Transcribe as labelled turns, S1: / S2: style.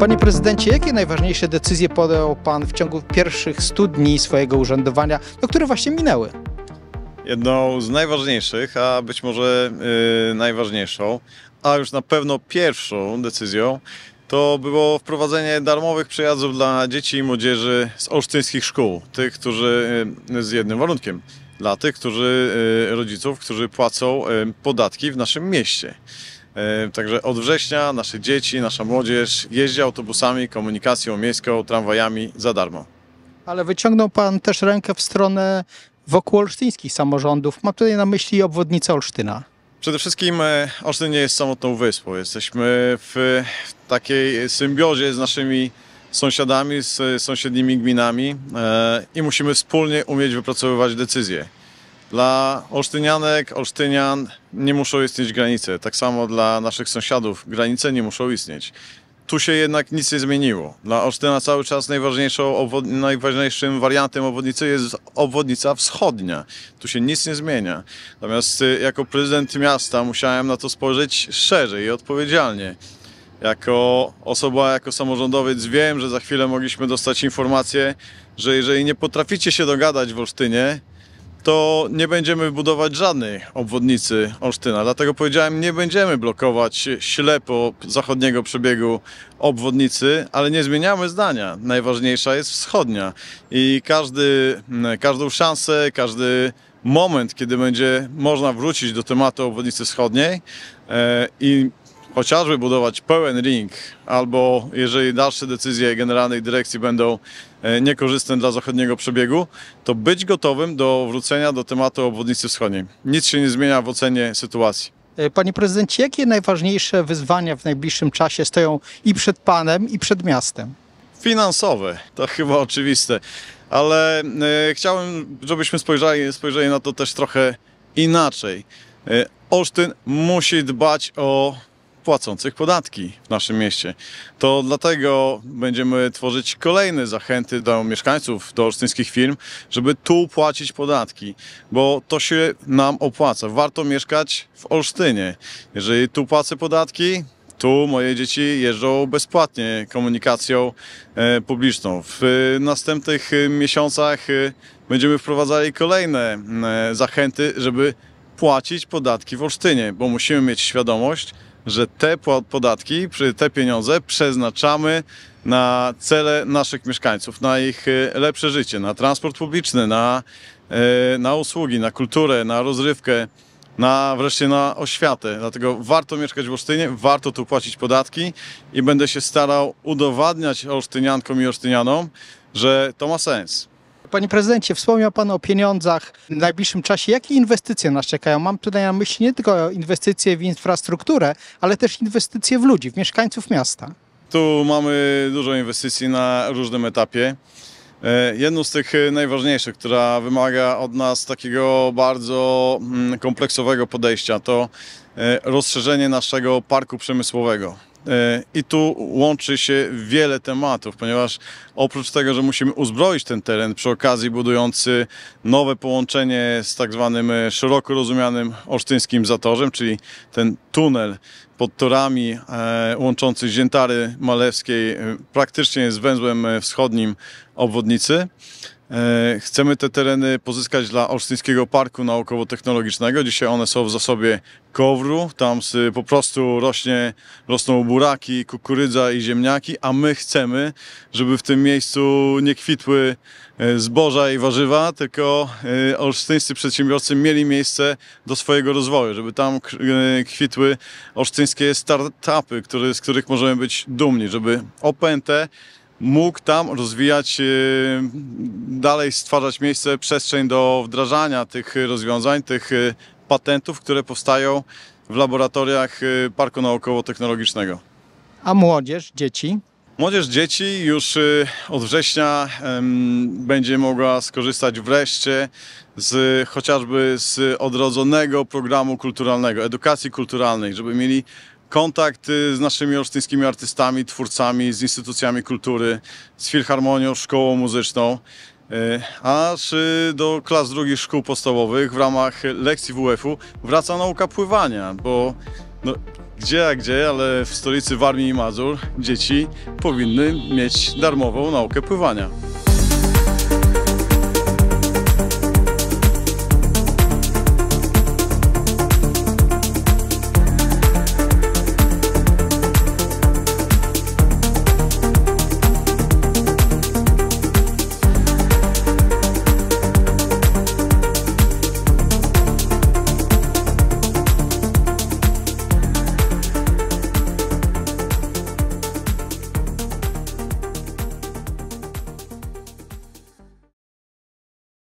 S1: Panie prezydencie, jakie najważniejsze decyzje podjął pan w ciągu pierwszych 100 dni swojego urzędowania, no, które właśnie minęły?
S2: Jedną z najważniejszych, a być może yy, najważniejszą, a już na pewno pierwszą decyzją, to było wprowadzenie darmowych przejazdów dla dzieci i młodzieży z olsztyńskich szkół. Tych, którzy yy, z jednym warunkiem. Dla tych, którzy yy, rodziców, którzy płacą yy, podatki w naszym mieście. Yy, Także od września nasze dzieci, nasza młodzież jeździ autobusami, komunikacją miejską, tramwajami za darmo.
S1: Ale wyciągnął pan też rękę w stronę wokół olsztyńskich samorządów. Mam tutaj na myśli obwodnicę Olsztyna.
S2: Przede wszystkim e, Olsztyn nie jest samotną wyspą. Jesteśmy w takiej symbiozie z naszymi sąsiadami, z sąsiednimi gminami e, i musimy wspólnie umieć wypracowywać decyzje. Dla olsztynianek, olsztynian nie muszą istnieć granice. Tak samo dla naszych sąsiadów granice nie muszą istnieć. Tu się jednak nic nie zmieniło. Dla Olsztyna cały czas najważniejszym wariantem obwodnicy jest obwodnica wschodnia. Tu się nic nie zmienia. Natomiast y, jako prezydent miasta musiałem na to spojrzeć szerzej i odpowiedzialnie. Jako osoba, jako samorządowiec wiem, że za chwilę mogliśmy dostać informację, że jeżeli nie potraficie się dogadać w Olsztynie, to nie będziemy budować żadnej obwodnicy Olsztyna. Dlatego powiedziałem, nie będziemy blokować ślepo zachodniego przebiegu obwodnicy, ale nie zmieniamy zdania. Najważniejsza jest wschodnia i każdy, każdą szansę, każdy moment, kiedy będzie można wrócić do tematu obwodnicy wschodniej e, i chociażby budować pełen ring, albo jeżeli dalsze decyzje generalnej dyrekcji będą e, niekorzystne dla zachodniego przebiegu, to być gotowym do wrócenia do tematu obwodnicy wschodniej. Nic się nie zmienia w ocenie sytuacji.
S1: E, Panie prezydencie, jakie najważniejsze wyzwania w najbliższym czasie stoją i przed panem, i przed miastem?
S2: Finansowe, to chyba oczywiste, ale e, chciałem, żebyśmy spojrzeli, spojrzeli na to też trochę inaczej. E, Olsztyn musi dbać o płacących podatki w naszym mieście. To dlatego będziemy tworzyć kolejne zachęty do mieszkańców, do olsztyńskich firm, żeby tu płacić podatki, bo to się nam opłaca. Warto mieszkać w Olsztynie. Jeżeli tu płacę podatki, tu moje dzieci jeżdżą bezpłatnie komunikacją e, publiczną. W następnych miesiącach e, będziemy wprowadzali kolejne e, zachęty, żeby płacić podatki w Olsztynie, bo musimy mieć świadomość, że te podatki, te pieniądze przeznaczamy na cele naszych mieszkańców, na ich e, lepsze życie, na transport publiczny, na, e, na usługi, na kulturę, na rozrywkę, na wreszcie na oświatę. Dlatego warto mieszkać w Olsztynie, warto tu płacić podatki i będę się starał udowadniać olsztyniankom i olsztynianom, że to ma sens.
S1: Panie prezydencie, wspomniał pan o pieniądzach w najbliższym czasie. Jakie inwestycje nas czekają? Mam tutaj na myśli nie tylko inwestycje w infrastrukturę, ale też inwestycje w ludzi, w mieszkańców miasta.
S2: Tu mamy dużo inwestycji na różnym etapie. E, Jedną z tych e, najważniejszych, która wymaga od nas takiego bardzo mm, kompleksowego podejścia, to e, rozszerzenie naszego parku przemysłowego. E, I tu łączy się wiele tematów, ponieważ oprócz tego, że musimy uzbroić ten teren, przy okazji budujący nowe połączenie z tak zwanym e, szeroko rozumianym olsztyńskim zatorzem, czyli ten tunel pod torami e, łączący Ziętary Malewskiej praktycznie jest węzłem wschodnim obwodnicy. E, Chcemy te tereny pozyskać dla Olsztyńskiego Parku Naukowo-Technologicznego. Dzisiaj one są w zasobie kowru, tam po prostu rośnie, rosną buraki, kukurydza i ziemniaki, a my chcemy, żeby w tym miejscu nie kwitły e, zboża i warzywa, tylko e, olsztyńscy przedsiębiorcy mieli miejsce do swojego rozwoju, żeby tam kwitły olsztyńskie startupy, z których możemy być dumni, żeby OPNT mógł tam rozwijać, e, dalej stwarzać miejsce, przestrzeń do wdrażania tych rozwiązań, tych e, patentów, które powstają w laboratoriach e, Parku Naukowo-Technologicznego.
S1: A młodzież, dzieci?
S2: Młodzież, dzieci już y, od września będzie mogła skorzystać wreszcie z chociażby z odrodzonego programu kulturalnego, edukacji kulturalnej, żeby mieli kontakt y, z naszymi olsztyńskimi artystami, twórcami, z instytucjami kultury, z filharmonią, szkołą muzyczną. y, Aż y, do klas drugich szkół podstawowych w ramach lekcji WF-u wraca nauka pływania, bo no, Gdzie, a gdzie, ale w stolicy Warmii i Mazur dzieci powinny mieć darmową naukę pływania.